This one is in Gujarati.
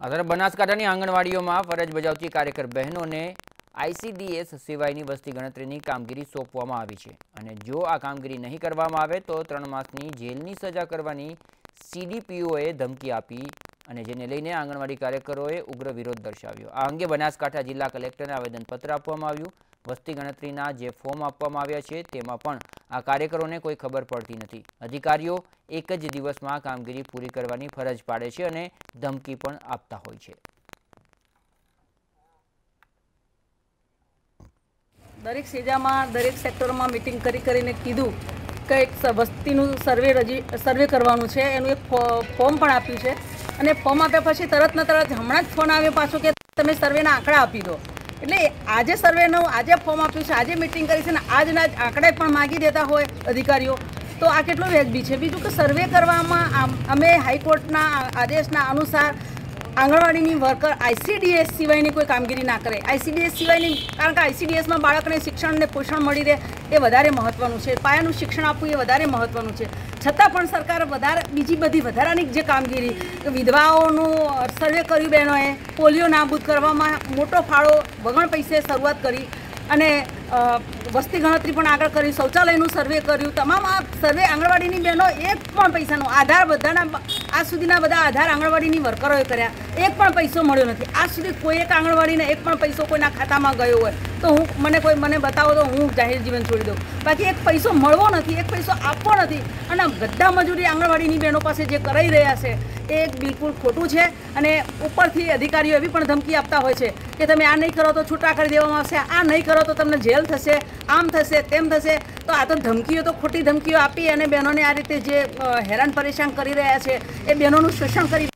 આ તરફ બનાસકાંઠાની આંગણવાડીઓમાં ફરજ બજાવતી કાર્યકર બહેનોને આઈસીડીએસ સિવાયની વસ્તી ગણતરીની કામગીરી સોંપવામાં આવી છે. અને જો આ કામગીરી નહીં કરવામાં આવે તો ત્રણ માસની જેલની સજા કરવાની સીડીપીઓએ ધમકી આપી અને જેને લઈને આંગણવાડી કાર્યકરોએ ઉગ્ર વિરોધ દર્શાવ્યો. આ અંગે બનાસકાંઠા જિલ્લા કલેક્ટરને આવેદનપત્ર આપવામાં આવ્યું. વસ્તી ગણતરીના જે ફોર્મ આપવામાં આવ્યા છે તેમાં પણ આ કાર્યકરોને કોઈ ખબર પડતી નથી. અધિકારીઓ એક જ દિવસમાં કામગીરી પૂરી કરવાની ફરજ પાડે છે અને ધમકી પણ આપતા હોય છે. દરેક સેજામાં, દરેક સેક્ટરમાં મિટિંગ કરી કરીને કીધું કે એક વસ્તીનું સર્વે રજી, સર્વે કરવાનું છે. એનું એક ફોર્મ પણ આપ્યું છે. અને ફોર્મ આપ્યા પછી તરત ને તરત હમણાં જ ફોન આવ્યો પાછો કે તમે સર્વેના આંકડા આપી દો. એટલે આજે સર્વેનું આજે ફોર્મ આપ્યું છે, આજે મિટિંગ કરી છે ને આજના જ આંકડા પણ માગી દેતા હોય અધિકારીઓ. તો આ કેટલું વ્યાજબી છે? બીજું કે સર્વે કરવામાં અમે હાઈકોર્ટના આદેશના અનુસાર આંગણવાડીની વર્કર આઈસીડીએસ સિવાયની કોઈ કામગીરી ના કરે. આઈસીડીએસ સિવાયની, કારણ કે આઈસીડીએસમાં બાળકને શિક્ષણ અને પોષણ મળી રહે એ વધારે મહત્ત્વનું છે. પાયાનું શિક્ષણ આપવું એ વધારે મહત્ત્વનું છે. છતાં પણ સરકાર વધારે, બીજી બધી વધારાની જે કામગીરી વિધવાઓનું સર્વે કર્યું બહેનોએ, પોલિયો નાબૂદ કરવામાં મોટો ફાળો વગણ પૈસે શરૂઆત કરી અને વસ્તી ગણતરી પણ આગળ કરી, શૌચાલયનું સર્વે કર્યું. તમામ આ સર્વે આંગણવાડીની બહેનો એક પણ પૈસાનો આધાર બધાના આજ સુધીના બધા આધાર આંગણવાડીની વર્કરોએ કર્યા. એક પણ પૈસો મળ્યો નથી. આજ સુધી કોઈ એક આંગણવાડીને એક પણ પૈસો કોઈના ખાતામાં ગયો હોય, તો હું મને કોઈ મને બતાવો તો હું જાહેર જીવન છોડી દઉં. બાકી એક પૈસો મળવો નથી, એક પૈસો આપવો નથી. અને બધા મજૂરી આંગણવાડીની બહેનો પાસે જે કરાઈ રહ્યા છે, એ બિલકુલ ખોટું છે. અને ઉપરથી અધિકારીઓ એવી પણ ધમકી આપતા હોય છે કે તમે આ નહીં કરો તો છૂટા કરી દેવામાં આવશે, આ નહીં કરો તો તમને જેલ થશે. આમ થશે, તેમ થશે. તો આ તો ધમકીઓ તો ખોટી ધમકીઓ આપી અને બહેનોને આ રીતે જે હેરાન પરેશાન કરી રહ્યા છે, એ બહેનોનું શોષણ કરી